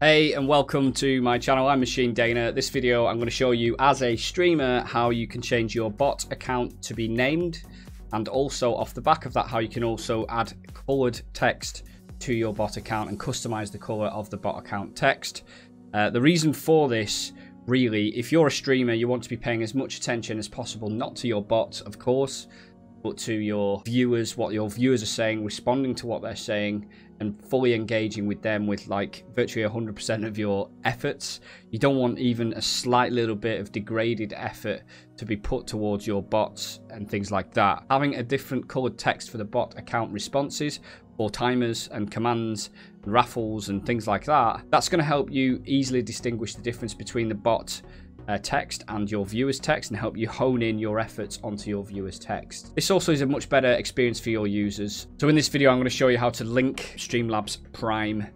Hey and welcome to my channel, I'm Machine Daena. This video I'm going to show you as a streamer how you can change your bot account to be named and also off the back of that how you can also add coloured text to your bot account and customize the colour of the bot account text. Uh, the reason for this really, if you're a streamer you want to be paying as much attention as possible, not to your bot of course, but to your viewers, what your viewers are saying, responding to what they're saying, and fully engaging with them with like virtually 100% of your efforts. You don't want even a slight little bit of degraded effort to be put towards your bots and things like that. Having a different colored text for the bot account responses or timers and commands and raffles and things like that, that's going to help you easily distinguish the difference between the bot uh, text and your viewers text and help you hone in your efforts onto your viewers text. This also is a much better experience for your users. So in this video, I'm going to show you how to link Streamlabs Prime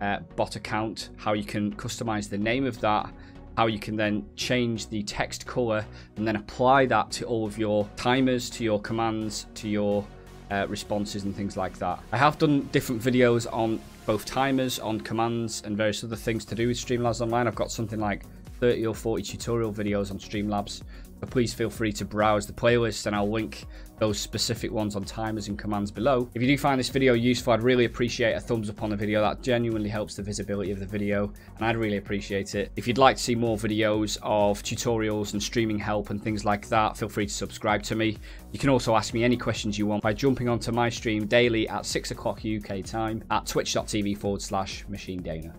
uh, bot account, how you can customize the name of that, how you can then change the text color and then apply that to all of your timers, to your commands, to your uh, responses and things like that. I have done different videos on both timers, on commands and various other things to do with Streamlabs Online. I've got something like 30 or 40 tutorial videos on Streamlabs. So please feel free to browse the playlist and I'll link those specific ones on timers and commands below. If you do find this video useful, I'd really appreciate a thumbs up on the video. That genuinely helps the visibility of the video and I'd really appreciate it. If you'd like to see more videos of tutorials and streaming help and things like that, feel free to subscribe to me. You can also ask me any questions you want by jumping onto my stream daily at 6 o'clock UK time at twitch.tv forward slash machine daena.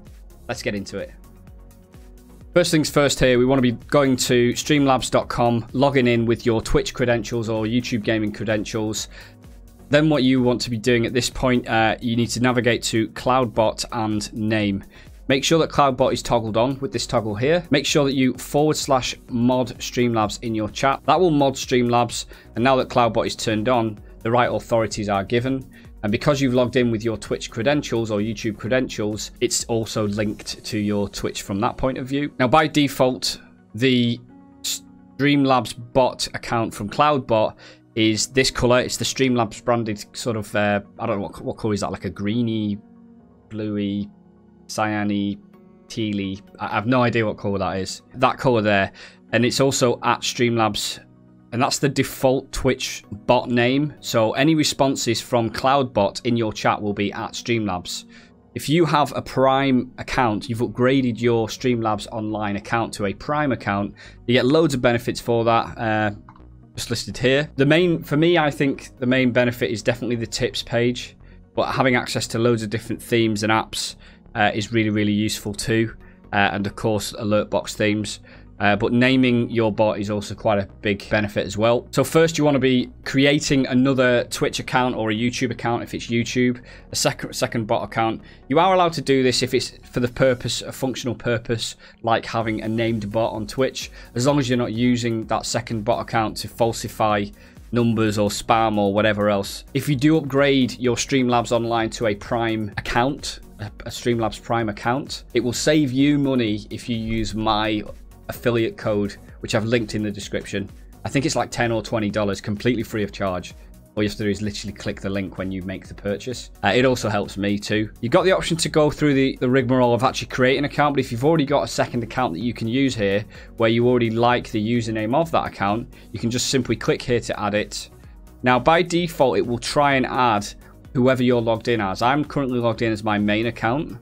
Let's get into it. First things first here, we want to be going to streamlabs.com, logging in with your Twitch credentials or YouTube gaming credentials. Then what you want to be doing at this point, uh, you need to navigate to CloudBot and name. Make sure that CloudBot is toggled on with this toggle here. Make sure that you forward slash mod Streamlabs in your chat. That will mod Streamlabs. And now that CloudBot is turned on, the right authorities are given. And because you've logged in with your Twitch credentials or YouTube credentials, it's also linked to your Twitch from that point of view. Now, by default, the Streamlabs bot account from CloudBot is this color. It's the Streamlabs branded sort of, uh, I don't know what, what color is that, like a greeny, bluey, cyany, tealy. I have no idea what color that is. That color there. And it's also at Streamlabs and that's the default Twitch bot name. So any responses from CloudBot in your chat will be at Streamlabs. If you have a Prime account, you've upgraded your Streamlabs online account to a Prime account, you get loads of benefits for that. Uh, just listed here. The main, for me, I think the main benefit is definitely the tips page, but having access to loads of different themes and apps uh, is really, really useful too. Uh, and of course, alert box themes. Uh, but naming your bot is also quite a big benefit as well. So first you want to be creating another Twitch account or a YouTube account if it's YouTube, a second second bot account. You are allowed to do this if it's for the purpose, a functional purpose, like having a named bot on Twitch, as long as you're not using that second bot account to falsify numbers or spam or whatever else. If you do upgrade your Streamlabs Online to a Prime account, a Streamlabs Prime account, it will save you money if you use my affiliate code, which I've linked in the description. I think it's like 10 or $20, completely free of charge. All you have to do is literally click the link when you make the purchase. Uh, it also helps me too. You've got the option to go through the, the rigmarole of actually creating an account, but if you've already got a second account that you can use here, where you already like the username of that account, you can just simply click here to add it. Now, by default, it will try and add whoever you're logged in as. I'm currently logged in as my main account.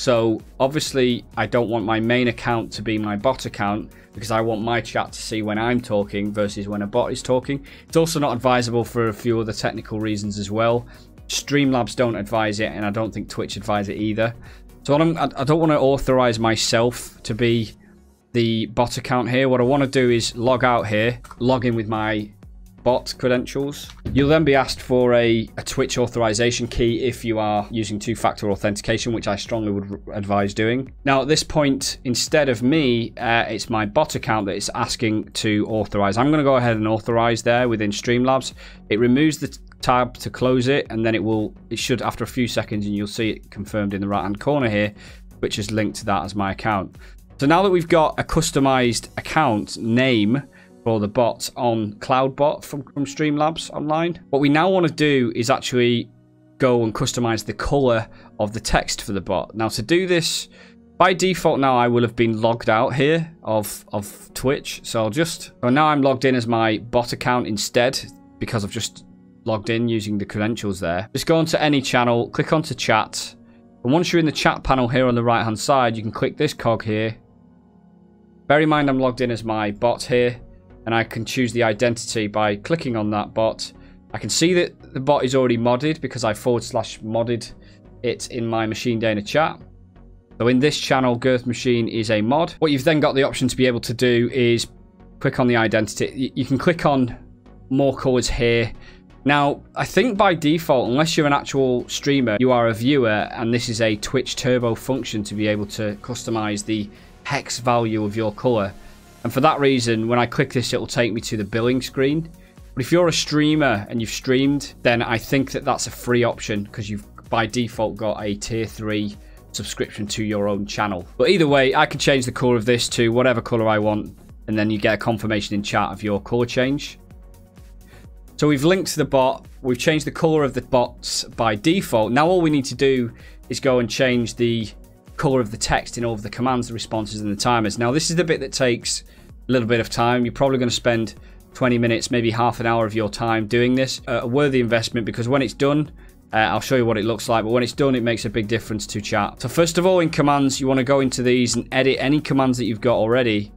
So obviously I don't want my main account to be my bot account because I want my chat to see when I'm talking versus when a bot is talking. It's also not advisable for a few other technical reasons as well. Streamlabs don't advise it and I don't think Twitch advise it either. So I'm, I don't want to authorize myself to be the bot account here. What I want to do is log out here, log in with my bot credentials. You'll then be asked for a, a Twitch authorization key if you are using two-factor authentication, which I strongly would advise doing. Now, at this point, instead of me, uh, it's my bot account that it's asking to authorize. I'm going to go ahead and authorize there within Streamlabs. It removes the tab to close it, and then it will, it should, after a few seconds, and you'll see it confirmed in the right-hand corner here, which is linked to that as my account. So now that we've got a customized account name, for the bot on CloudBot from, from Streamlabs online. What we now want to do is actually go and customize the color of the text for the bot. Now to do this, By default now I will have been logged out here of, of Twitch. So I'll just, well now I'm logged in as my bot account instead because I've just logged in using the credentials there. Just go onto any channel, click onto chat. And once you're in the chat panel here on the right hand side, you can click this cog here. Bear in mind I'm logged in as my bot here and I can choose the identity by clicking on that bot. I can see that the bot is already modded because I forward slash modded it in my Machine Daena chat. So in this channel, Girth Machine is a mod. What you've then got the option to be able to do is click on the identity. You can click on more colours here. Now, I think by default, unless you're an actual streamer, you are a viewer, and this is a Twitch Turbo function to be able to customize the hex value of your colour. And for that reason, when I click this, it will take me to the billing screen. But if you're a streamer and you've streamed, then I think that that's a free option because you've by default got a tier 3 subscription to your own channel. But either way, I can change the color of this to whatever color I want, and then you get a confirmation in chat of your color change. So we've linked the bot, we've changed the color of the bots by default. Now all we need to do is go and change the color of the text in all of the commands, the responses, and the timers. Now this is the bit that takes a little bit of time. You're probably going to spend 20 minutes, maybe half an hour of your time doing this. a worthy investment because when it's done, uh, I'll show you what it looks like, but when it's done, it makes a big difference to chat. So first of all, in commands, you want to go into these and edit any commands that you've got already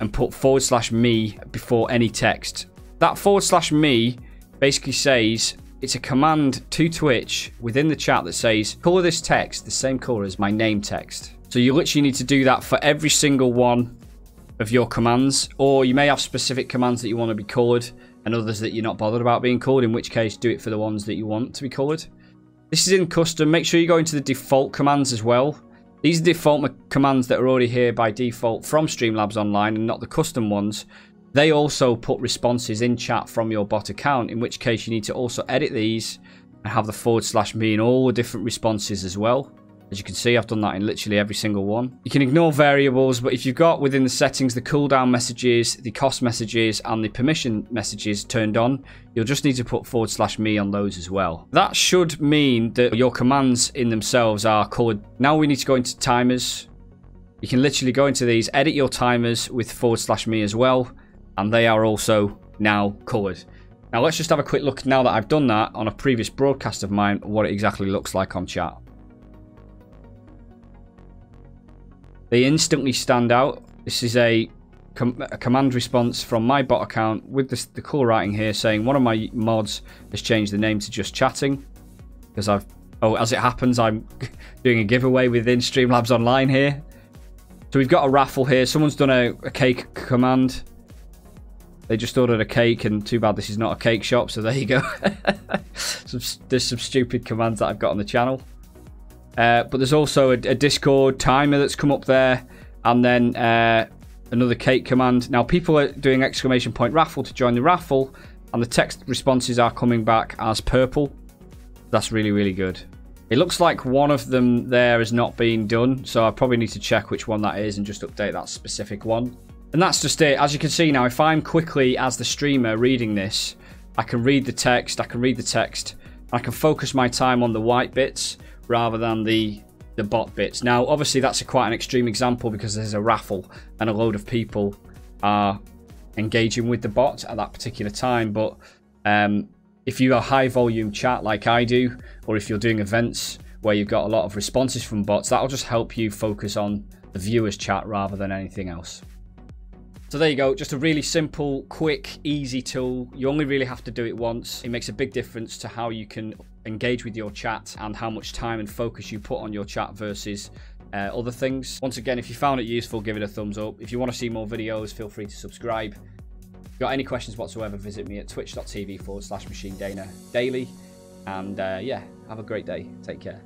and put forward slash me before any text. That forward slash me basically says it's a command to Twitch within the chat that says color this text the same color as my name text. So you literally need to do that for every single one of your commands, or you may have specific commands that you want to be colored and others that you're not bothered about being colored, in which case do it for the ones that you want to be colored. This is in custom. Make sure you go into the default commands as well. These are default commands that are already here by default from Streamlabs Online and not the custom ones. They also put responses in chat from your bot account, in which case you need to also edit these and have the forward slash me in all the different responses as well. As you can see, I've done that in literally every single one. You can ignore variables, but if you've got within the settings the cooldown messages, the cost messages, and the permission messages turned on, you'll just need to put forward slash me on those as well. That should mean that your commands in themselves are colored. Now we need to go into timers. You can literally go into these, edit your timers with forward slash me as well, and they are also now colored. Now let's just have a quick look now that I've done that on a previous broadcast of mine, what it exactly looks like on chat. They instantly stand out. This is a, com a command response from my bot account with this, the cool writing here saying one of my mods has changed the name to just chatting because I've oh as it happens I'm doing a giveaway within Streamlabs Online here. So we've got a raffle here. Someone's done a, a cake command. They just ordered a cake, and too bad this is not a cake shop, so there you go. some, there's some stupid commands that I've got on the channel. Uh, but there's also a, a, Discord timer that's come up there, and then uh, another cake command. Now people are doing exclamation point raffle to join the raffle, and the text responses are coming back as purple. That's really really good. It looks like one of them there has not been done, so I probably need to check which one that is and just update that specific one. And that's just it. As you can see now, if I'm quickly, as the streamer, reading this, I can read the text, I can read the text, I can focus my time on the white bits, rather than the the bot bits. Now, obviously, that's a quite an extreme example because there's a raffle and a load of people are engaging with the bot at that particular time. But um, if you are high volume chat like I do, or if you're doing events where you've got a lot of responses from bots, that'll just help you focus on the viewers chat rather than anything else. So there you go, just a really simple, quick, easy tool. You only really have to do it once. It makes a big difference to how you can engage with your chat and how much time and focus you put on your chat versus uh, other things. Once again, if you found it useful, give it a thumbs up. If you want to see more videos, feel free to subscribe. If you've got any questions whatsoever, visit me at twitch.tv forward slash machine daena daily. And uh, yeah, have a great day. Take care.